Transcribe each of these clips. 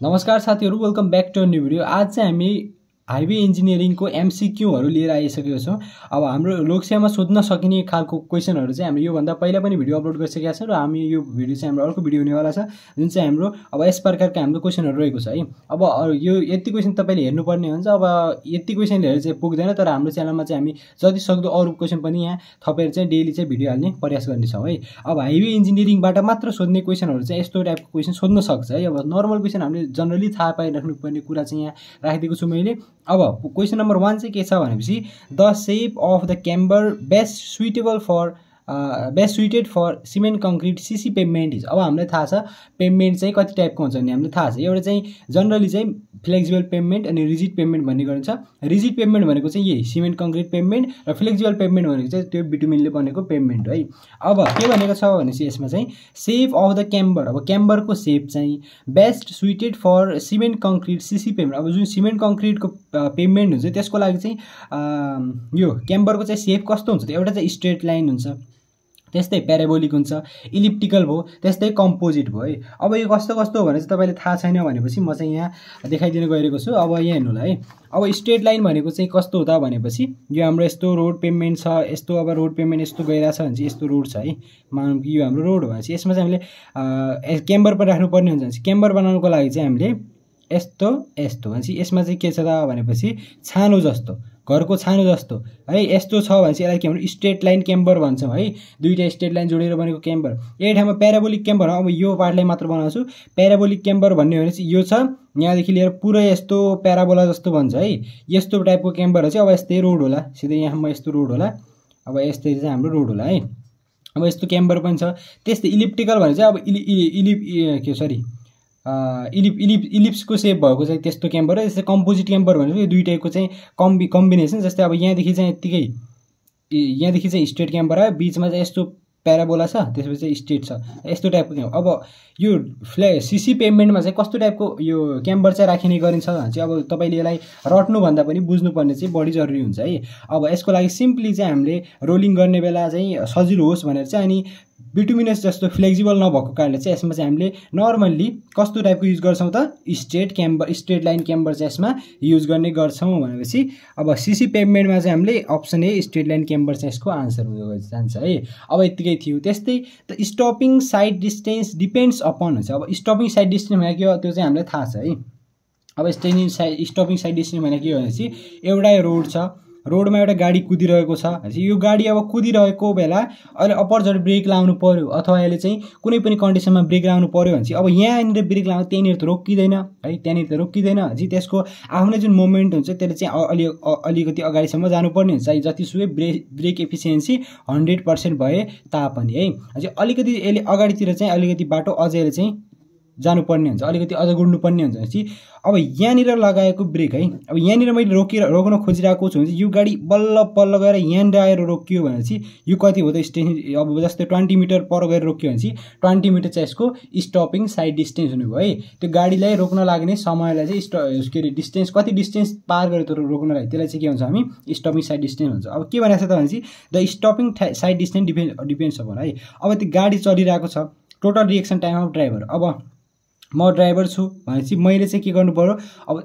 नमस्कार साथीहरू welcome back to new video आज चाहिँ हामी हाइवे इन्जिनियरिङको एमसिक्यूहरू लिएर आइसकेको छौँ। अब हाम्रो लोकसेवामा सोध्न सकिने खालको क्वेसनहरू चाहिँ हामीले योभन्दा पहिला पनि भिडियो अपलोड गरिसकेका छौँ र हामी यो भिडियो चाहिँ हाम्रो अर्को भिडियो हुनेवाला छ जुन चाहिँ हाम्रो अब यस प्रकारको हाम्रो क्वेसनहरू रहेको छ है। अब यो यति क्वेसन तपाईँले हेर्नुपर्ने हुन्छ अब यति क्वेसन हेरेर चाहिँ पुग्दैन तर हाम्रो च्यानलमा चाहिँ हामी जति सक्दो अरू क्वेसन पनि यहाँ थपेर चाहिँ डेली चाहिँ भिडियो हाल्ने प्रयास गर्नेछौँ है। अब हाइवे इन्जिनियरिङबाट मात्र सोध्ने क्वेसनहरू चाहिँ यस्तो टाइपको क्वेसन सोध्न सक्छ है। अब नर्मल क्वेसन हामीले जनरली थाहा पाइराख्नुपर्ने कुरा चाहिँ यहाँ राखिदिएको छु मैले। अब क्वेसन नम्बर वान चाहिँ के छ भनेपछि the shape of the camber best suitable for best suited for cement concrete CC pavement is अब हामीलाई थाहा छ पेमेन्ट चाहिँ कति टाइपको हुन्छ भने हामीलाई थाहा छ। एउटा चाहिँ जनरली चाहिँ फ्लेक्जिबल पेमेन्ट अनि रिजिट पेमेन्ट भन्ने गरिन्छ। रिजिट पेमेन्ट भनेको चाहिँ यही सिमेन्ट कङ्क्रिट पेमेन्ट र फ्लेक्जिबल पेमेन्ट भनेको चाहिँ त्यो बिटुमिनले बनेको पेमेन्ट है अब के भनेको छ भनेपछि यसमा चाहिँ सेप अफ द क्याम्बर अब क्याम्बरको सेप चाहिँ best suited for cement concrete CC pavement अब जुन सिमेन्ट कङ्क्रिटको पेमेन्ट हुन्छ त्यसको लागि चाहिँ यो क्याम्बरको चाहिँ सेप कस्तो हुन्छ एउटा चाहिँ स्ट्रेट लाइन हुन्छ। त्यस्तै प्याराबोलिक हुन्छ इलिप्टिकल भयो त्यस्तै कम्पोजिट भयो है। अब यो कस्तो कस्तो हो भने चाहिँ तपाईँले थाहा छैन भनेपछि म चाहिँ यहाँ देखाइदिन गइरहेको छु। अब यहाँ हेर्नु होला है। अब स्ट्रेट लाइन भनेको चाहिँ कस्तो हो त भनेपछि यो हाम्रो यस्तो रोड पेमेन्ट छ यस्तो अब रोड पेमेन्ट यस्तो गइरहेछ भने चाहिँ यस्तो रोड छ है। मानौँ कि यो हाम्रो रोड हो भनेपछि यसमा चाहिँ हामीले क्याम्बर पनि राख्नुपर्ने हुन्छ भने क्याम्बर बनाउनुको लागि चाहिँ हामीले यस्तो यस्तो भनेपछि यसमा चाहिँ के छ त भनेपछि छानो जस्तो घरको छानो जस्तो। है यस्तो छ भने चाहिँ यसलाई के भन्छ स्ट्रेट लाइन क्याम्बर भन्छौँ है। दुईवटा स्ट्रेट लाइन जोडेर बनेको क्याम्बर यही ठाउँमा प्याराबोलिक क्याम्बर अब यो पार्टलाई मात्र बनाउँछु। प्याराबोलिक क्याम्बर भन्ने भने चाहिँ यो छ। यहाँदेखि लिएर पुरै यस्तो प्याराबोला जस्तो भन्छ है। यस्तो टाइपको क्याम्बर चाहिँ अब यस्तै रोड होला। सिधै यहाँमा यस्तो रोड होला। अब यस्तै चाहिँ हाम्रो रोड होला है। अब यस्तो क्याम्बर पनि छ। त्यस्तै इलिप्टिकल भने चाहिँ अब इलि इलिप के सरी इलिप इलिप इलिप्सको सेप भएको चाहिँ त्यस्तो क्याम्बर र जस्तै कम्पोजिट क्याम्बर भनेको यो दुइटैको चाहिँ कम्बि कम्बिनेसन जस्तै अब यहाँदेखि चाहिँ यत्तिकै यहाँदेखि चाहिँ स्ट्रेट क्याम्बर आयो बिचमा चाहिँ यस्तो प्याराबोला छ त्यसपछि चाहिँ स्ट्रेट छ यस्तो टाइपको क्याम्प अब यो फ्ले सिसी पेमेन्टमा चाहिँ कस्तो टाइपको यो क्याम्बर चाहिँ राखिने गरिन्छ भने चाहिँ अब तपाईँले यसलाई रट्नुभन्दा पनि बुझ्नुपर्ने चाहिँ बढी जरुरी हुन्छ है। अब यसको लागि सिम्पली चाहिँ हामीले रोलिङ गर्ने बेला चाहिँ सजिलो होस् भनेर चाहिँ अनि बिटुमिनस जस्तो फ्लेक्जिबल नभएको कारणले चाहिँ यसमा चाहिँ हामीले नर्मल्ली कस्तो टाइपको युज गर्छौँ त? Straight camber straight line camber चाहिँ यसमा युज गर्ने गर्छौँ भनेपछि अब सिसी पेमेन्टमा चाहिँ हामीले option A straight line camber चाहिँ यसको आन्सर हुँदै जान्छ है। अब यत्तिकै थियो। त्यस्तै त stopping sight distance depends upon हुन्छ। अब स्टपिङ साइड डिस्टेन्स भनेको के हो? त्यो चाहिँ हामीलाई थाहा छ है। अब स्टेनिङ साइड स्टपिङ साइड डिस्टेन्स भनेको के भनेपछि एउटै रोड छ। रोडमा एउटा गाडी कुदिरहेको छ। यो गाडी अब कुदिरहेको बेला अहिले अपर्झट ब्रेक लाउनु पऱ्यो अथवा यसले चाहिँ कुनै पनि कन्डिसनमा ब्रेक लाउनु पऱ्यो भने चाहिँ अब यहाँनिर ब्रेक लाउनु त्यहाँनिर त रोकिँदैन है त्यहाँनिर त रोकिँदैन। चाहिँ त्यसको आफ्नै जुन मोमेन्ट हुन्छ त्यसले चाहिँ अलि अलिकति अगाडिसम्म जानुपर्ने हुन्छ। जतिसुकै brake brake efficiency hundred percent भए तापनि है। अझै अलिकति यसले अगाडितिर चाहिँ अलिकति बाटो अझै चाहिँ जानुपर्ने हुन्छ अलिकति अझ गुड्नुपर्ने हुन्छ भनेपछि अब यहाँनिर लगाएको ब्रेक है अब यहाँनिर मैले रोकेर रोक्न खोजिरहेको छु भने यो गाडी बल्ल पल्ल गएर यहाँनिर आएर रोकियो भनेपछि यो कति हो त स्टेसन अब जस्तै ट्वेन्टी मिटर पर गएर रोक्यो भनेपछि ट्वेन्टी मिटर चाहिँ यसको स्टपिङ साइड डिस्टेन्स हुने भयो है। त्यो गाडीलाई रोक्न लाग्ने समयलाई चाहिँ स्ट के अरे डिस्टेन्स कति डिस्टेन्स पार गरेर त रोक्नलाई त्यसलाई चाहिँ के हुन्छ हामी स्टपिङ साइड डिस्टेन्स हुन्छ अब के भनेको छ त भनेपछि the stopping sight distance depend depends upon है। अब त्यो गाडी चलिरहेको छ total reaction time of driver अब म ड्राइभर छु भनेपछि मैले चाहिँ के गर्नु पऱ्यो अब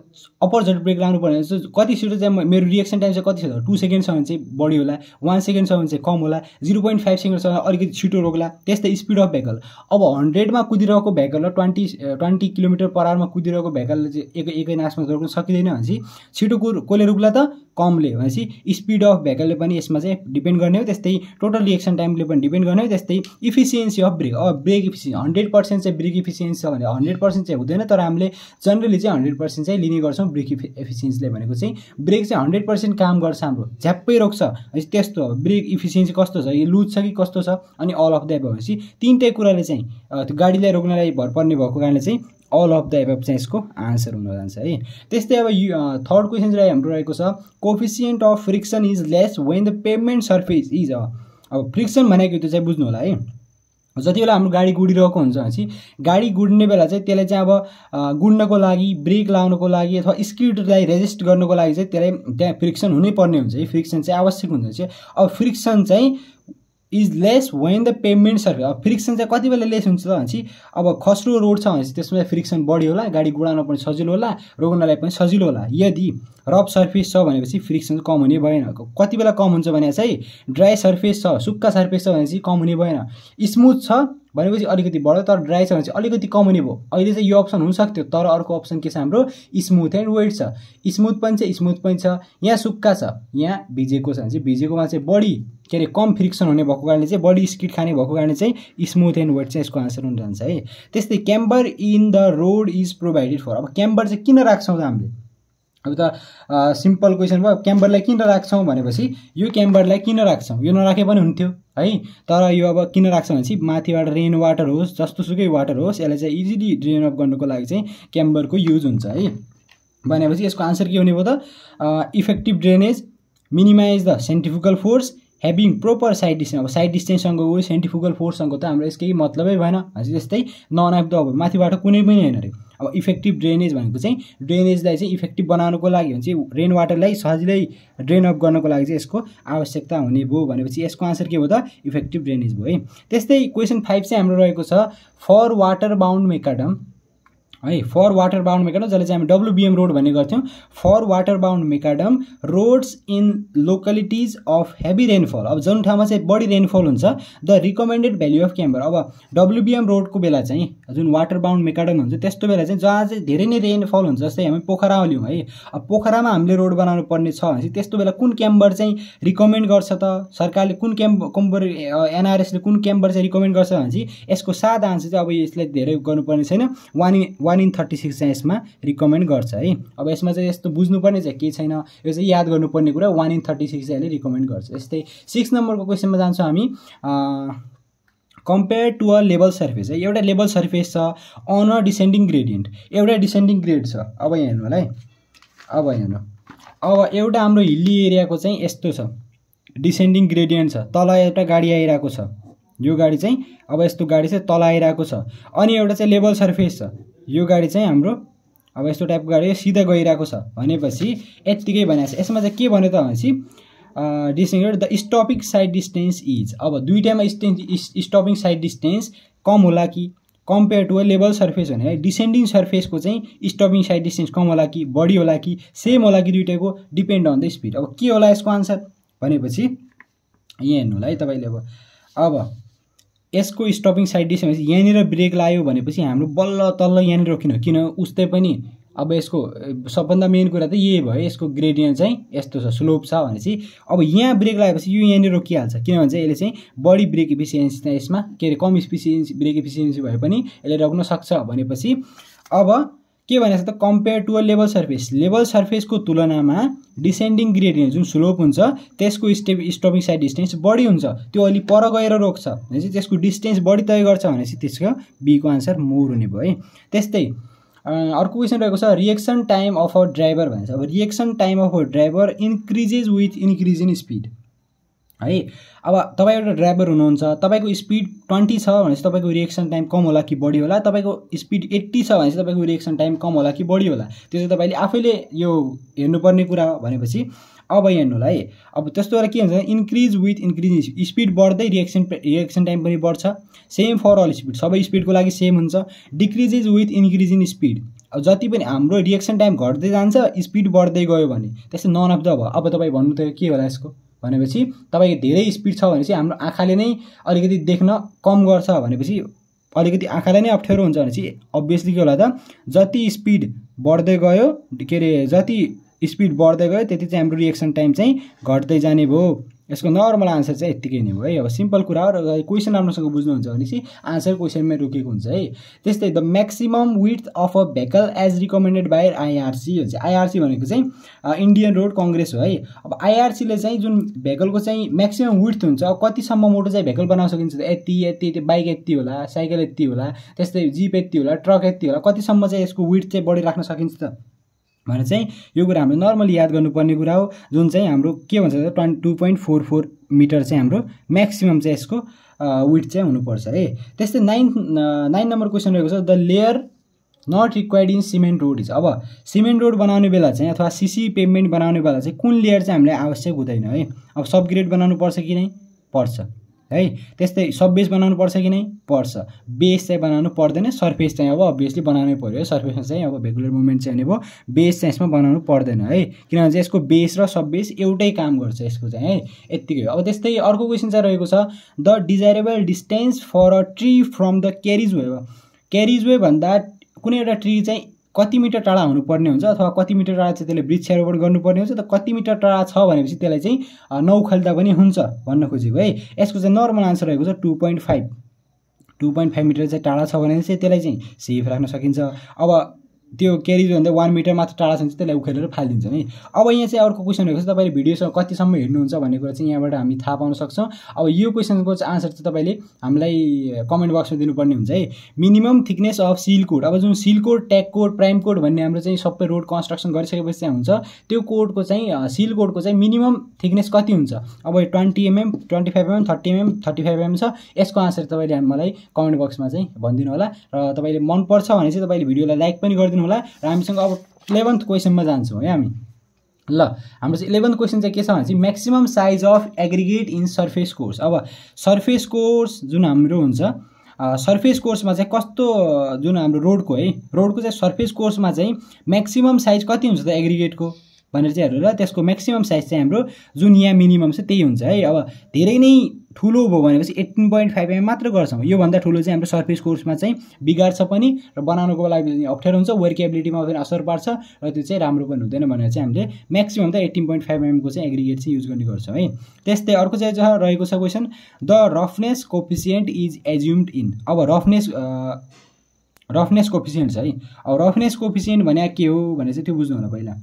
अपोजिट ब्रेक लानु पऱ्यो भने चाहिँ कति छिटो चाहिँ मेरो रिएक्सन टाइम चाहिँ कति छ टु सेकेन्ड छ भने चाहिँ बढी होला वान सेकेन्ड छ भने चाहिँ कम होला जिरो पोइन्ट फाइभ सेकेन्ड छ भने अलिकति छिटो रोक्ला त्यस्तै स्पिड अफ भेकल अब हन्ड्रेडमा कुदिरहेको भेकल र ट्वेन्टी ट्वेन्टी किलोमिटर पर आवरमा कुदिरहेको भेकलले चाहिँ एक एकै नासमा रोक्न सकिँदैन भनेपछि छिटो कु कसले रोक्ला त? कमले भनेपछि स्पिड अफ भेकलले पनि यसमा चाहिँ डिपेन्ड गर्ने हो। त्यस्तै टोटल रिएक्सन टाइमले पनि डिपेन्ड गर्ने हो। त्यस्तै इफिसियन्सी अफ ब्रेक अब ब्रेक इफिसियन्सी हन्ड्रेड पर्सेन्ट चाहिँ ब्रेक इफिसियन्सी छ भने हन्ड्रेड पर्सेन्ट चाहिँ हुँदैन। तर हामीले जनरली चाहिँ हन्ड्रेड पर्सेन्ट चाहिँ लिने गर्छौँ ब्रेक एफिसियन्सीले भनेको चाहिँ। ब्रेक चाहिँ हन्ड्रेड पर्सेन्ट काम गर्छ हाम्रो। झ्याप्पै रोक्छ। त्यस्तो ब्रेक इफिसियन्सी कस्तो छ? यो लुज छ कि कस्तो छ? अनि अल अफ द भनेपछि तिनटै कुराले चाहिँ गाडीलाई रोक्नलाई भर पर्ने भएको कारणले चाहिँ अल अफ द एबभ चाहिँ यसको आन्सर हुन जान्छ है। त्यस्तै अब थर्ड क्वेसन चाहिँ हाम्रो रहेको छ coefficient of friction is less when the pavement surface is अब फ्रिक्सन भनेको त्यो चाहिँ बुझ्नु होला है। जति बेला हाम्रो गाडी गुडिरहेको हुन्छ भनेपछि गाडी गुड्ने बेला चाहिँ त्यसलाई चाहिँ अब गुड्नको लागि ब्रेक लाउनको लागि अथवा स्किडलाई रेजिस्ट गर्नको लागि चाहिँ त्यसलाई त्यहाँ फ्रिक्सन हुनै पर्ने हुन्छ है। फ्रिक्सन चाहिँ आवश्यक हुन्छ अब फ्रिक्सन चाहिँ is less when the pavement surface अब फ्रिक्सन चाहिँ कति बेला लेस हुन्छ त भनेपछि अब खस्रो रोड छ भनेपछि त्यसमा फ्रिक्सन बढी होला गाडी गुडाउन पनि सजिलो होला रोक्नलाई पनि सजिलो होला। यदि रफ सर्फेस छ भनेपछि फ्रिक्सन कम हुने भएन। कति बेला कम हुन्छ भने चाहिँ ड्राई सर्फेस छ सुक्खा सर्फेस छ भनेपछि कम हुने भएन। स्मुथ छ भनेपछि अलिकति बढ्यो तर ड्राई छ भने चाहिँ अलिकति कम हुने भयो। अहिले चाहिँ यो अप्सन हुनसक्थ्यो तर अर्को अप्सन के छ हाम्रो? स्मुथ एन्ड वेट छ। स्मुथ पनि छ स्मुथ पनि छ। यहाँ सुक्खा छ यहाँ भिजेको छ भने चाहिँ भिजेकोमा चाहिँ बढी के अरे कम फ्रिक्सन हुने भएको कारणले चाहिँ बढी स्किड खाने भएको कारणले चाहिँ स्मुथ एन्ड वेट चाहिँ यसको आन्सर हुन जान्छ है। त्यस्तै camber in the road is provided for अब क्याम्बर चाहिँ किन राख्छौँ त हामीले? अब त सिम्पल क्वेसन भयो क्याम्बरलाई किन राख्छौँ भनेपछि यो क्याम्बरलाई किन राख्छौँ? यो नराखे पनि हुन्थ्यो है? तर यो अब किन राख्छौँ भनेपछि माथिबाट रेन वाटर होस् जस्तोसुकै वाटर होस् यसलाई चाहिँ इजिली ड्रेन अफ गर्नुको लागि चाहिँ क्याम्बरको युज हुन्छ है? भनेपछि यसको आन्सर के हुने भयो त? Effective drainage minimise the centrifugal force having proper sight distance अब साइड डिस्टेन्ससँग गयो सेन्टिफिकल फोर्ससँग त हाम्रो यसकै मतलबै भएन। जस्तै नन अफ द अब माथिबाट कुनै पनि होइन अरे। अब इफेक्टिभ ड्रेनेज भनेको चाहिँ ड्रेनेजलाई चाहिँ इफेक्टिभ बनाउनुको लागि भने चाहिँ रेन वाटरलाई सजिलै ड्रेन अफ गर्नको लागि चाहिँ यसको आवश्यकता हुने भयो भनेपछि यसको आन्सर के भयो त? इफेक्टिभ ड्रेनेज भयो है। त्यस्तै क्वेसन फाइभ चाहिँ हाम्रो रहेको छ फर वाटर बााउन्ड मेकाडम है फर वाटर बााउन्ड मेकाडम जसले चाहिँ हामी डब्लुबिएम रोड भन्ने गर्थ्यौँ। For water bound macadam roads in localities of heavy rainfall अब जुन ठाउँमा चाहिँ बढी रेनफल हुन्छ the recommended value of camber अब डब्लुबिएम रोडको बेला चाहिँ जुन वाटर बााउन्ड मेकाडम हुन्छ त्यस्तो बेला चाहिँ जहाँ चाहिँ धेरै नै रेनफल हुन्छ जस्तै हामी पोखरामा लिउँ है। अब पोखरामा हामीले रोड बनाउनु पर्ने छ भनेपछि त्यस्तो बेला कुन क्याम्बर चाहिँ रिकमेन्ड गर्छ त? सरकारले कुन क्याम्प कम्बर एनआरएसले कुन क्याम्बर चाहिँ रिकमेन्ड गर्छ भनेपछि यसको सादा आन्सर चाहिँ अब यसलाई धेरै गर्नुपर्ने छैन। One one in thirty six चाहिँ यसमा रिकमेन्ड गर्छ है। अब यसमा चाहिँ यस्तो बुझ्नुपर्ने चाहिँ केही छैन। यो चाहिँ याद गर्नुपर्ने कुरा वान इन थर्टी सिक्स चाहिँ यसले रिकमेन्ड गर्छ। यस्तै सिक्स नम्बरको क्वेसनमा जान्छौँ हामी compare to a level surface है। एउटा लेभल सर्फेस छ अन अ डिसेन्डिङ ग्रेडियन्ट एउटा डिसेन्डिङ ग्रेड छ। अब यहाँ हेर्नु होला है। अब हेर्नु। अब एउटा हाम्रो हिल्ली एरियाको चाहिँ यस्तो छ। डिसेन्डिङ ग्रेडियन्ट छ। तल एउटा गाडी आइरहेको छ। यो गाडी चाहिँ अब यस्तो गाडी चाहिँ तल आइरहेको छ। अनि एउटा चाहिँ लेभल सर्फेस छ। यो गाडी चाहिँ हाम्रो अब यस्तो टाइपको गाडी सिधा गइरहेको छ भनेपछि यत्तिकै भनेको छ। यसमा चाहिँ के भन्यो त भनेपछि distance the stopping sight distance is. अब दुइटामा स्टपिङ साइड डिस्टेन्स कम होला कि? Compare to a level surface भने है डिसेन्डिङ सर्फेसको चाहिँ स्टपिङ साइड डिस्टेन्स कम होला कि बढी होला कि? सेम होला कि दुइटाको डिपेन्ड अन द स्पिड। अब के होला यसको आन्सर? भनेपछि यहाँ हेर्नु होला है तपाईँले अब। अब यसको स्टपिङ साइड डिस्टेन्स यहाँनिर ब्रेक लायो भनेपछि हाम्रो बल्ल तल्ल यहाँनिर रोकिनु किन? उस्तै पनि अब यसको सबभन्दा मेन कुरा त यही भयो। यसको ग्रेडियन्ट चाहिँ यस्तो छ स्लोप छ भनेपछि अब यहाँ ब्रेक लगाएपछि यो यहाँनिर रोकिहाल्छ। किनभने चाहिँ यसले चाहिँ बढी ब्रेक इफिसियन्सी चाहिँ यसमा के अरे कम इफिसियन्सी ब्रेक इफिसियन्सी भए पनि यसले रोक्न सक्छ भनेपछि अब के भनेको छ त compare to a level surface level सर्फेसको तुलनामा डिसेन्डिङ ग्रेडियन्ट जुन स्लोप हुन्छ त्यसको स्टेप स्टपिङ साइड डिस्टेन्स बढी हुन्छ। त्यो अलि पर गएर रोक्छ। भनेपछि त्यसको डिस्टेन्स बढी तय गर्छ भनेपछि त्यसको बीको आन्सर मोर हुने भयो है। त्यस्तै अर्को क्वेसन रहेको छ reaction time of a driver भन्छ। अब reaction time of a driver increases with increase in speed है? अब तपाईँ एउटा ड्राइभर हुनुहुन्छ तपाईँको स्पिड ट्वेन्टी छ भनेपछि तपाईँको रिएक्सन टाइम कम होला कि बढी होला? तपाईँको स्पिड एट्टी छ भनेपछि तपाईँको रिएक्सन टाइम कम होला कि बढी होला? त्यो चाहिँ तपाईँले आफैले यो हेर्नुपर्ने कुरा भनेपछि अब हेर्नु होला है। अब त्यस्तो बेला के हुन्छ इन्क्रिज विथ इन्क्रिज स्पिड बढ्दै रिएक्सन रिएक्सन टाइम पनि बढ्छ। सेम फर अल स्पिड सबै स्पिडको लागि सेम हुन्छ। Decreases with increase in speed अब जति पनि हाम्रो रिएक्सन टाइम घट्दै जान्छ स्पिड बढ्दै गयो भने त्यस्तै नन अफ द भयो अब तपाईँ भन्नु त के होला यसको? भनेपछि तपाईँको धेरै स्पिड छ भनेपछि हाम्रो आँखाले नै अलिकति देख्न कम गर्छ भनेपछि अलिकति आँखालाई नै अप्ठ्यारो हुन्छ भनेपछि अभियसली के होला त जति स्पिड बढ्दै गयो के अरे जति स्पिड बढ्दै गयो त्यति चाहिँ हाम्रो रिएक्सन टाइम चाहिँ घट्दै जाने भयो। यसको नर्मल आन्सर चाहिँ यत्तिकै नै हो है। अब सिम्पल कुरा हो र क्वेसन राम्रोसँग बुझ्नुहुन्छ भनेपछि आन्सर क्वेसनमै रोकेको हुन्छ है। त्यस्तै the maximum width of a vehicle as recommended by IRC हुन्छ आइआरसी भनेको चाहिँ इन्डियन रोड कङ्ग्रेस हो है। अब आइआरसीले चाहिँ जुन भेकलको चाहिँ म्याक्सिमम् विथ हुन्छ कतिसम्म मोटो चाहिँ भेकल बनाउन सकिन्छ? यति यति यति बाइक यति होला साइकल यति होला त्यस्तै जिप यति होला ट्रक यति होला कतिसम्म चाहिँ यसको विथ चाहिँ बढी राख्न सकिन्छ त? भने चाहिँ यो कुरा हामीले नर्मली याद गर्नुपर्ने कुरा हो जुन चाहिँ हाम्रो के भन्छ twenty two point four four metre चाहिँ हाम्रो म्याक्सिमम् चाहिँ यसको विथ चाहिँ हुनुपर्छ है त्यस्तै नाइन नाइन नम्बर क्वेसन रहेको छ the layer not required in cement road is अब सिमेन्ट रोड बनाउने बेला चाहिँ अथवा सिसी पेमेन्ट बनाउने बेला चाहिँ कुन लेयर चाहिँ हामीलाई आवश्यक हुँदैन है? अब सब ग्रेड बनाउनु पर्छ कि नै? पर्छ। है? त्यस्तै सब बेस बनाउनु पर्छ कि नै पर्छ। बेस चाहिँ बनाउनु पर्दैन। सर्फेस चाहिँ अब अभियसली बनाउनै पऱ्यो है। सर्फेसमा चाहिँ अब भेगुलर मुभमेन्ट चाहिँ भने भयो बेस चाहिँ यसमा बनाउनु पर्दैन है। किनभने चाहिँ यसको बेस र सब बेस एउटै काम गर्छ यसको चाहिँ है? यत्तिकै अब त्यस्तै अर्को क्वेसन चाहिँ रहेको छ। The desirable distance for a tree from the carriageway carriageway भन्दा कुनै एउटा ट्री चाहिँ कति मिटर टाढा हुनुपर्ने हुन्छ अथवा कति मिटर टाढा चाहिँ त्यसले वृक्षारोपण गर्नुपर्ने हुन्छ त कति मिटर टाढा छ भनेपछि त्यसलाई चाहिँ नौखेल्दा पनि हुन्छ भन्न खोजेको है। यसको चाहिँ नर्मल आन्सर रहेको छ two point five. Two point five metre चाहिँ टाढा छ भने चाहिँ त्यसलाई चाहिँ सेफ राख्न सकिन्छ। अब त्यो क्यारिज भन्दा वान मिटर मात्र टाढा छ भने चाहिँ त्यसलाई उखेलेर फालिदिन्छ नि अब यहाँ चाहिँ अर्को क्वेसन रहेको छ तपाईँले भिडियोसँग कतिसम्म हेर्नुहुन्छ भन्ने कुरा चाहिँ यहाँबाट हामी थाहा पाउन सक्छौँ। अब यो क्वेसनको चाहिँ आन्सर चाहिँ तपाईँले हामीलाई कमेन्ट बक्समा दिनुपर्ने हुन्छ है। Minimum thickness of seal coat अब जुन seal coat tack coat prime coat भन्ने हाम्रो चाहिँ सबै रोड कन्स्ट्रक्सन गरिसकेपछि चाहिँ हुन्छ त्यो कोडको चाहिँ सिल कोडको चाहिँ मिनिमम थिकनेस कति हुन्छ? अब twenty mm twenty five mm thirty mm thirty five mm छ यसको आन्सर तपाईँले मलाई कमेन्ट बक्समा चाहिँ भनिदिनु होला। र तपाईँले मनपर्छ भने चाहिँ तपाईँले भिडियोलाई लाइक पनि गरिदिनु होला र हामीसँग अब इलेभन्थ क्वेसनमा जान्छौँ है हामी। ल हाम्रो चाहिँ इलेभेन्थ क्वेसन चाहिँ के छ भने चाहिँ maximum size of aggregate in surface course अब सर्फेस कोर्स जुन हाम्रो हुन्छ सर्फेस कोर्समा चाहिँ कस्तो जुन हाम्रो रोडको है रोडको चाहिँ सर्फेस कोर्समा चाहिँ म्याक्सिमम् साइज कति हुन्छ त एग्रिगेटको भनेर चाहिँ हेरेर त्यसको म्याक्सिमम् साइज चाहिँ हाम्रो जुन यहाँ मिनिमम छ त्यही हुन्छ है। अब धेरै नै ठुलो भयो भनेपछि एट्टिन पोइन्ट फाइभ एम मात्र गर्छौँ। योभन्दा ठुलो चाहिँ हाम्रो सर्फेस कोर्समा चाहिँ बिगार्छ पनि र बनाउनुको लागि अप्ठ्यारो हुन्छ वर्केबिलिटीमा पनि असर पार्छ र त्यो चाहिँ राम्रो पनि हुँदैन भनेर चाहिँ हामीले म्याक्सिमम् त एट्टिन पोइन्ट फाइभ एमको चाहिँ एग्रिगेट चाहिँ युज गर्ने गर्छौँ है। त्यस्तै अर्को चाहिँ रहेको छ question the roughness coefficient is assumed in अब रफनेस रफनेस कोफिसियन्ट छ है। अब रफनेस कोफिसियन्ट भने के हो भने चाहिँ त्यो बुझ्नु होला पहिला।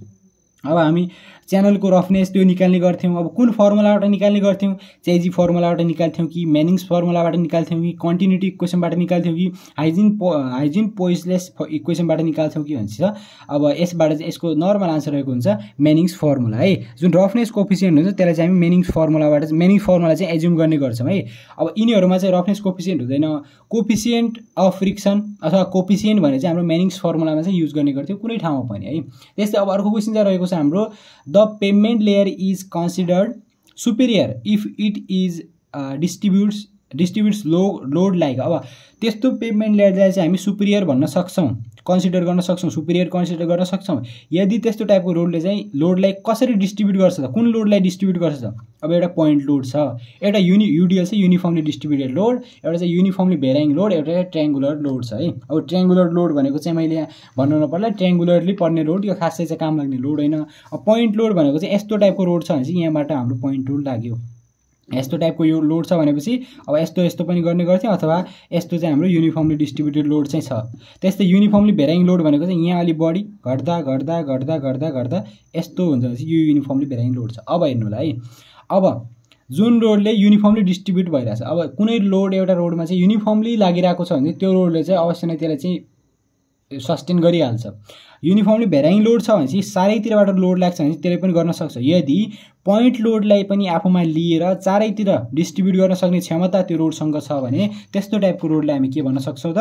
अब हामी च्यानलको रफनेस त्यो निकाल्ने गर्थ्यौँ। अब कुन फर्मुलाबाट निकाल्ने गर्थ्यौँ? चेजी फर्मुलाबाट निकाल्थ्यौँ कि मेनिङ्स फर्मुलाबाट निकाल्थ्यौँ कि कन्टिन्युटी इक्वेसनबाट निकाल्थ्यौँ कि हाइजिन पो हाइजिन पोइसलेस इक्वेसनबाट निकाल्थ्यौँ कि भन्छ अब यसबाट चाहिँ यसको नर्मल आन्सर रहेको हुन्छ मेनिङ्स फर्मुला है। जुन रफनेस कोफिसियन्ट हुन्छ त्यसलाई चाहिँ हामी मेनिङ्स फर्मुलाबाट चाहिँ फर्मुला चाहिँ एज्युम गर्ने गर्छौँ है। अब यिनीहरूमा चाहिँ रफनेस कोफिसियन्ट हुँदैन। कोफिसियन्ट अफ फ्रिक्सन अथवा कोफिसियन्ट भने चाहिँ हाम्रो मेनिङ्स फर्मुलामा चाहिँ युज गर्ने गर्थ्यौँ कुनै ठाउँमा पनि है। त्यस्तै अब अर्को क्वेसन चाहिँ रहेको छ हाम्रो the the payment layer is considered superior if it is uh, distributes distributes low load like अब त्यस्तो पेमेन्ट लेयरलाई चाहिँ हामी सुपेरियर भन्न सक्छौँ कन्सिडर गर्न सक्छौँ सुपेरियर कन्सिडर गर्न सक्छौँ। यदि त्यस्तो टाइपको लोडले चाहिँ लोडलाई कसरी डिस्ट्रिब्युट गर्छ त कुन लोडलाई डिस्ट्रिब्युट गर्छ त? अब एउटा पोइन्ट लोड छ एउटा युनि युडिएल चाहिँ युनिफर्मली डिस्ट्रिब्युटेड लोड एउटा चाहिँ युनिफर्मली भेराइङ लोड एउटा चाहिँ ट्रेङ्गुलर लोड छ है। अब ट्रेङ्गुलर लोड भनेको चाहिँ मैले यहाँ भन्नु नपर्ला ट्रेङ्गुलरली पर्ने लोड यो खासै चाहिँ काम लाग्ने लोड होइन। अब पोइन्ट लोड भनेको चाहिँ यस्तो टाइपको लोड छ भने चाहिँ यहाँबाट हाम्रो पोइन्ट लोड लाग्यो। यस्तो टाइपको यो लोड छ भनेपछि अब यस्तो यस्तो पनि गर्ने गर्थ्यौँ अथवा यस्तो चाहिँ हाम्रो युनिफर्मली डिस्ट्रिब्युटेड लोड चाहिँ छ। त्यस्तै युनिफर्मली भेराइङ लोड भनेको चाहिँ यहाँ अलिक बढी घट्दा घट्दा घट्दा घट्दा घट्दा यस्तो हुन्छ भने चाहिँ यो युनिफर्मली भेराइङ लोड छ। अब हेर्नु होला है। अब जुन रोडले युनिफर्मली डिस्ट्रिब्युट भइरहेछ अब कुनै लोड एउटा रोडमा चाहिँ युनिफर्मली लागिरहेको छ भने त्यो रोडले चाहिँ अवश्य नै त्यसलाई चाहिँ सस्टेन गरिहाल्छ। युनिफर्मली भेराइङ लोड छ भने चाहिँ चारैतिरबाट लोड लाग्छ भने त्यसले पनि गर्न सक्छ। यदि पोइन्ट लोडलाई पनि आफूमा लिएर चारैतिर डिस्ट्रिब्युट गर्न सक्ने क्षमता त्यो रोडसँग छ भने त्यस्तो टाइपको रोडलाई हामी के भन्न सक्छौँ त?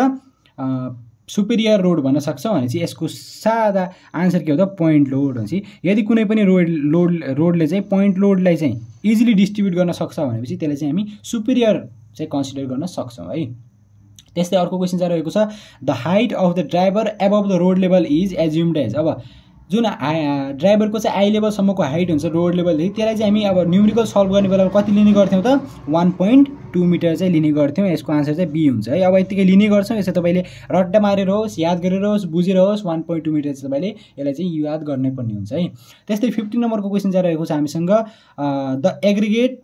सुपेरियर रोड भन्न सक्छौँ भने चाहिँ यसको सादा आन्सर के हो त? पोइन्ट लोड भनेपछि यदि कुनै पनि रोड लोड रोडले चाहिँ पोइन्ट लोडलाई चाहिँ इजिली डिस्ट्रिब्युट गर्न सक्छ भनेपछि त्यसलाई चाहिँ हामी सुपेरियर चाहिँ कन्सिडर गर्न सक्छौँ है। त्यस्तै अर्को क्वेसन चाहिँ रहेको छ the height of the driver above the road level is assumed as अब जुन ड्राइभरको चाहिँ आई लेभलसम्मको हाइट हुन्छ रोड लेभलदेखि त्यसलाई चाहिँ हामी अब न्युमेरिकल सल्भ गर्ने बेला कति लिने गर्थ्यौँ त? वान पोइन्ट टू मिटर चाहिँ लिने गर्थ्यौँ यसको आन्सर चाहिँ बी हुन्छ है। अब यतिकै लिने गर्छौँ यसो तपाईँले रड्डा मारेर होस् याद गरेर होस् बुझेर होस् वान पोइन्ट टू मिटर चाहिँ तपाईँले यसलाई चाहिँ याद गर्नै पर्ने हुन्छ है। त्यस्तै फिफ्टिन नम्बरको क्वेसन चाहिँ रहेको छ हामीसँग the aggregate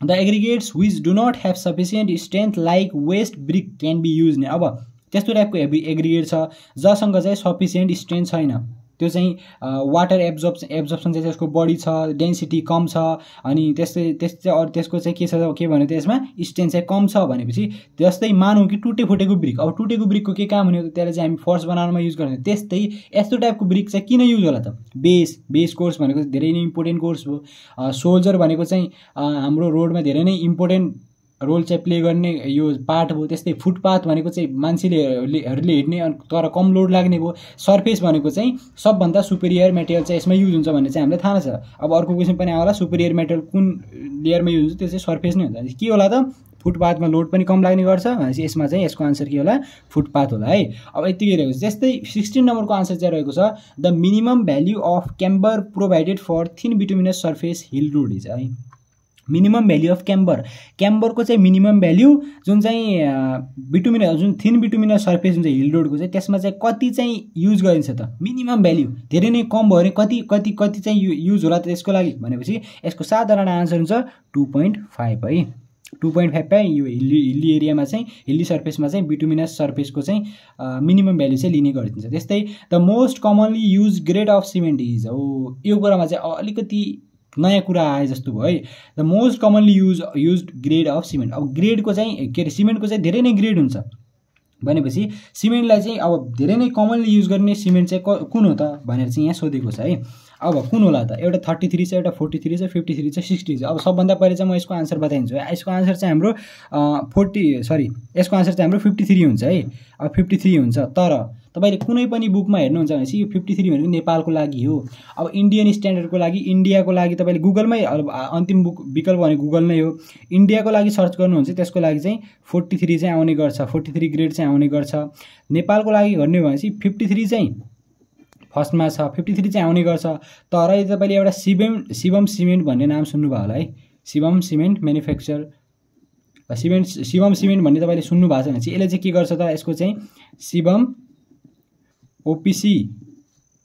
the aggregates which do not have sufficient strength like waste brick can be use नै अब त्यस्तो टाइपको एग्रिगेट छ जसँग चाहिँ सफिसियन्ट स्ट्रेन्थ छैन। त्यो चाहिँ वाटर एब्जर्ब एब्जर्प्सन चाहिँ त्यसको बढी छ डेन्सिटी कम छ अनि त्यस्तै त्यस्तै अरू त्यसको चाहिँ के छ के भन्यो त्यसमा? स्ट्रेन्थ चाहिँ कम छ भनेपछि जस्तै मानौँ कि टुटे फुटेको ब्रिक अब टुटेको ब्रिकको के काम हुने त्यसलाई चाहिँ हामी फर्स्ट बनाउनमा युज गर्ने त्यस्तै यस्तो टाइपको ब्रिक चाहिँ किन युज होला त? बेस बेस कोर्स भनेको धेरै नै इम्पोर्टेन्ट कोर्स हो। सोल्जर भनेको चाहिँ हाम्रो रोडमा धेरै नै इम्पोर्टेन्ट रोल चाहिँ प्ले गर्ने यो पार्ट भयो त्यस्तै फुटपाथ भनेको चाहिँ मान्छेले हरूले हिँड्ने तर कम लोड लाग्ने भयो सर्फेस भनेको चाहिँ सबभन्दा सुपेरियर मेटेरियल चाहिँ यसमा युज हुन्छ भन्ने चाहिँ हामीलाई थाहा छ। अब अर्को क्वेसन पनि आउला सुपेरियर मेटेरियल कुन लेयरमा युज हुन्छ त्यो चाहिँ सर्फेस नै हुन्छ। के होला त? फुटपाथमा लोड पनि कम लाग्ने गर्छ भनेपछि यसमा चाहिँ यसको आन्सर के होला? फुटपाथ होला है। अब यतिकै रहेको छ त्यस्तै सिक्सटिन नम्बरको आन्सर चाहिँ रहेको छ the minimum value of camber provided for thin bituminous surface hill road is है। Minimum value of camber. क्याम्बरको चाहिँ मिनिमम भ्याल्यु जुन चाहिँ बिटुमिन जुन थिन बिटुमिनस सर्फेस चाहिँ हिल रोडको चाहिँ त्यसमा चाहिँ कति चाहिँ युज गरिन्छ त? Minimum value. धेरै नै कम भयो भने कति कति कति चाहिँ युज होला त त्यसको लागि? भनेपछि यसको साधारण आन्सर हुन्छ टु पोइन्ट फाइभ है। टु पोइन्ट फाइभ पाइ यो हिल्ली हिल्ली एरियामा चाहिँ हिल्ली सर्फेसमा चाहिँ बिटुमिनस सर्फेसको चाहिँ मिनिमम भ्याल्यु चाहिँ लिने गरिदिन्छ। त्यस्तै the most commonly use grade of cement is हो यो कुरामा चाहिँ अलिकति नयाँ कुरा आए जस्तो भयो है। The most commonly use use grade of cement अब ग्रेडको चाहिँ के अरे सिमेन्टको चाहिँ धेरै नै ग्रेड हुन्छ। भनेपछि सिमेन्टलाई चाहिँ अब धेरै नै कमनली युज गर्ने सिमेन्ट चाहिँ कुन हो त भनेर चाहिँ यहाँ सोधेको छ है। अब कुन होला त? एउटा थर्टी थ्री छ एउटा फोर्टी थ्री छ फिफ्टी थ्री छ सिक्सटी छ। अब सबभन्दा पहिले चाहिँ म यसको आन्सर बताइदिन्छु यसको आन्सर चाहिँ हाम्रो फोर्टी सरी यसको आन्सर चाहिँ हाम्रो फिफ्टी थ्री हुन्छ है। अब फिफ्टी थ्री हुन्छ तर तपाईँले कुनै पनि बुकमा हेर्नुहुन्छ भनेपछि यो फिफ्टी थ्री भनेको नेपालको लागि हो। अब इन्डियन स्ट्यान्डर्डको लागि इन्डियाको लागि तपाईँले गुगलमै अन्तिम बुक विकल्प भने गुगल नै हो। इन्डियाको लागि सर्च गर्नुहुन्छ त्यसको लागि चाहिँ फोर्टी थ्री चाहिँ आउने गर्छ फोर्टी थ्री ग्रेड चाहिँ आउने गर्छ। नेपालको लागि गर्ने भनेपछि फिफ्टी थ्री चाहिँ फर्स्टमा छ फिफ्टी थ्री चाहिँ आउने गर्छ। तर तपाईँले एउटा सिबेम शिवम सिमेन्ट भन्ने नाम सुन्नुभयो होला है। Shivam cement manufacture cement Shivam cement भन्ने तपाईँले सुन्नुभएको छ भने चाहिँ यसले चाहिँ के गर्छ त यसको चाहिँ Shivam OPC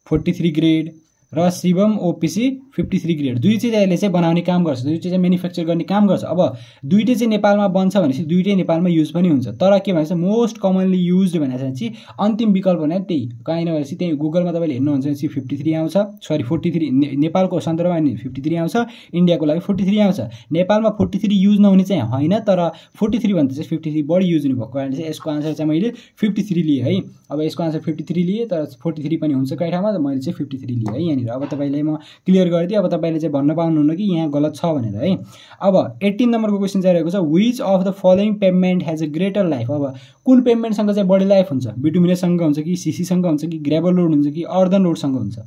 forty three grade र Shivam OPC fifty three grade. दुई चाहिँ यसले चाहिँ बनाउने काम गर्छ। दुई चाहिँ म्यानुफ्याक्चर गर्ने काम गर्छ। अब दुइटै चाहिँ नेपालमा बन्छ भनेपछि दुइटै नेपालमा युज पनि हुन्छ। तर के भन्छ मोस्ट कमनली युज भनेर चाहिँ अन्तिम विकल्प भने त्यही। कहीँ नभएपछि त्यही गुगलमा तपाईँले हेर्नुहुन्छ भने फिफ्टी थ्री आउँछ। सरी फोर्टी थ्री नेपालको सन्दर्भमा फिफ्टी थ्री आउँछ। इन्डियाको लागि फोर्टी थ्री आउँछ। नेपालमा फोर्टी थ्री युज नहुने चाहिँ होइन तर फोर्टी थ्रीभन्दा चाहिँ फिफ्टी थ्री बढी युज हुनुभएको कारणले चाहिँ यसको आन्सर चाहिँ मैले फिफ्टी थ्री लिएँ है। अब यसको आन्सर फिफ्टी थ्री लिएँ तर फोर्टी थ्री पनि हुन्छ कहीँ ठाउँमा मैले चाहिँ फिफ्टी थ्री लिएँ है यहाँनिर। अब तपाईँलाई म क्लियर गरिदिएँ। अब तपाईँले चाहिँ भन्न पाउनुहुन्न कि यहाँ गलत छ भनेर है। अब एट्टिन नम्बरको क्वेसन चाहिँ रहेको छ which of the following pavement has a greater life अब कुन पेमेन्टसँग चाहिँ बढी लाइफ हुन्छ? बिटुमिनेसँग हुन्छ कि सिसीसँग हुन्छ कि ग्रेबल रोड हुन्छ कि अर्दन रोडसँग हुन्छ?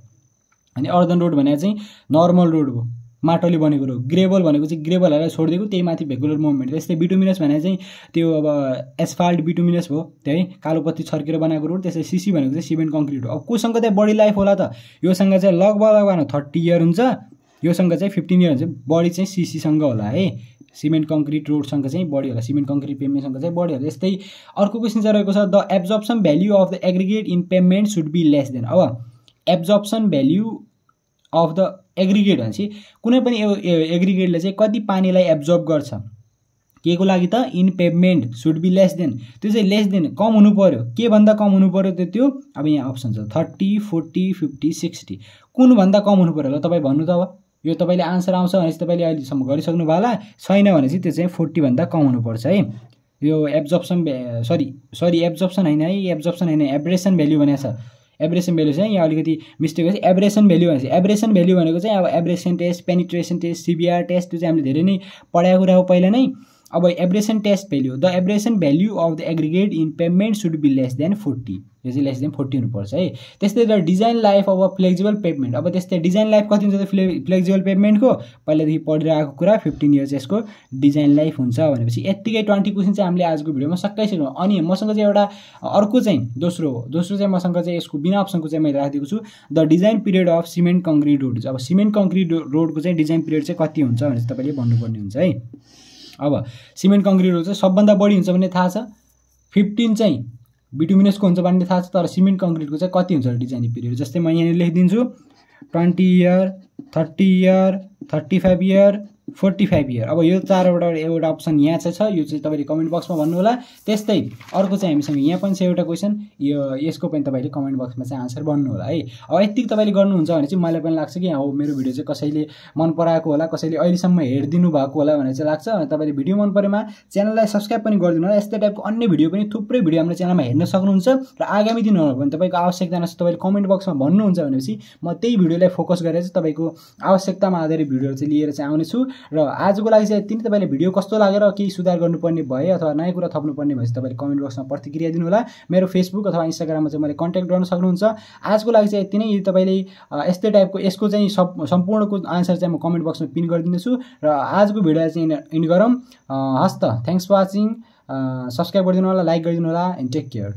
अनि अर्दन रोड भने चाहिँ नर्मल रोड हो। माटोले बनेको रोड ग्रेबल भनेको चाहिँ ग्रेबलहरूलाई छोडिदिएको त्यही माथि भेकुलर मुभमेन्ट त्यस्तै बिटुमिनस भने चाहिँ त्यो अब एसफाल्ट बिटुमिनस भयो त्यही कालो पत्ती छर्केर बनाएको रोड त्यस्तै सिसी भनेको चाहिँ सिमेन्ट कङ्क्रिट हो। अब कोसँग चाहिँ बढी लाइफ होला त योसँग चाहिँ लगभग लगभग थर्टी इयर हुन्छ योसँग चाहिँ फिफ्टिन इयर हुन्छ। बढी चाहिँ सिसीसँग होला है सिमेन्ट कङ्क्रिट रोडसँग चाहिँ बढी होला सिमेन्ट कङ्क्रिट पेमेन्टसँग चाहिँ बढी होला। यस्तै अर्को क्वेसन चाहिँ रहेको छ the absorption value of the aggregate in pavement should be less than? अब absorption value of the aggregate भनेपछि कुनै पनि एग्रिगेटले चाहिँ कति पानीलाई एब्जर्ब गर्छ? के को लागि त? In pavement should be less than त्यो चाहिँ लेस देन कम हुनु पऱ्यो के भन्दा कम हुनु पऱ्यो त्यो त्यो? अब यहाँ अप्सन छ। थर्टी फोर्टी फिफ्टी सिक्सटी कुनभन्दा कम हुनु पऱ्यो होला? तपाईँ भन्नु त अब। यो तपाईँले आन्सर आउँछ भनेपछि तपाईँले अहिलेसम्म गरिसक्नु भयो होला। छैन भने चाहिँ त्यो चाहिँ फोर्टीभन्दा कम हुनुपर्छ है। यो एब्जर्प्सन सरी सरी एब्जर्प्सन होइन है। एब्जर्प्सन होइन एब्रेसन भ्याल्यु भनेको छ। एब्रेसन भ्यालु चाहिँ यहाँ अलिकति मिस्टेक भएपछि एब्रेसन भ्याल्यु भनेपछि एब्रेसन भ्याल्यु भनेको चाहिँ अब abrasion test penetration test CBR test त्यो चाहिँ हामीले धेरै नै पढाएको कुरा हो पहिला नै। अब abrasion test value the abrasion value of the aggregate in pavement should be less than forty यो चाहिँ लेस देन फोर्टी हुनुपर्छ है। त्यस्तै the design life of a flexible pavement अब त्यस्तै डिजाइन लाइफ कति हुन्छ त फ्ले फ्लेक्जिबल पेमेन्टको पहिलादेखि पढिरहेको कुरा फिफ्टिन इयर्स यसको डिजाइन लाइफ हुन्छ भनेपछि यत्तिकै ट्वेन्टी क्वेसन चाहिँ हामीले आजको भिडियोमा सकाइसक्यौँ अनि मसँग चाहिँ एउटा अर्को चाहिँ दोस्रो हो दोस्रो चाहिँ मसँग चाहिँ यसको बिना अप्सनको चाहिँ मैले राखिदिएको छु। The design period of cement concrete road अब सिमेन्ट कङ्क्रिट रोडको चाहिँ डिजाइन पिरियड चाहिँ कति हुन्छ भने चाहिँ तपाईँले भन्नुपर्ने हुन्छ है। अब सिमेन्ट कङ्क्रिटहरू चाहिँ सबभन्दा बढी हुन्छ भन्ने थाहा छ। फिफ्टिन चाहिँ बिटुमिनसको हुन्छ भन्ने थाहा छ तर सिमेन्ट कङ्क्रिटको चाहिँ कति हुन्छ डिजाइन पिरियड जस्तै म यहाँनिर लेखिदिन्छु। Twenty year thirty year thirty five year forty five year. अब यो चारवटा एउटा अप्सन यहाँ चाहिँ छ यो चाहिँ तपाईँले कमेन्ट बक्समा भन्नु होला त्यस्तै अर्को चाहिँ हामीसँग यहाँ पनि छ एउटा क्वेसन यो यसको पनि तपाईँले कमेन्ट बक्समा चाहिँ आन्सर भन्नु होला है। अब यतिकै तपाईँले गर्नुहुन्छ भने चाहिँ मलाई पनि लाग्छ कि हो मेरो भिडियो चाहिँ कसैले मन पराएको होला कसैले अहिलेसम्म हेरिदिनु भएको होला भनेर चाहिँ लाग्छ। तपाईँले भिडियो मन परेमा च्यानललाई सब्सक्राइब पनि गरिदिनु होला। यस्तै टाइपको अन्य भिडियो पनि थुप्रै भिडियो हाम्रो च्यानलमा हेर्न सक्नुहुन्छ। र आगामी दिनहरू पनि तपाईँको आवश्यकता नछ तपाईँले कमेन्ट बक्समा भन्नुहुन्छ भनेपछि म त्यही भिडियोलाई फोकस गरेर चाहिँ तपाईँको आवश्यकतामा आधारित भिडियोहरू चाहिँ लिएर चाहिँ आउनेछु। र आजको लागि चाहिँ यति नै। तपाईँले भिडियो कस्तो लागेर केही सुधार गर्नुपर्ने भए अथवा नयाँ कुरा थप्नुपर्ने भए चाहिँ तपाईँले कमेन्ट बक्समा प्रतिक्रिया दिनु होला मेरो फेसबुक अथवा इन्स्टाग्राममा चाहिँ मैले कन्ट्याक्ट गर्न सक्नुहुन्छ। आजको लागि चाहिँ यति नै। यदि तपाईँले यस्तै टाइपको यसको चाहिँ सम्पूर्णको आन्सर चाहिँ म कमेन्ट बक्समा पिन गरिदिनेछु। र आजको भिडियो चाहिँ इन्ड गरौँ। हस् त थ्याङ्क्स फर वाचिङ सब्सक्राइब गरिदिनु होला लाइक गरिदिनु होला एन्ड टेक केयर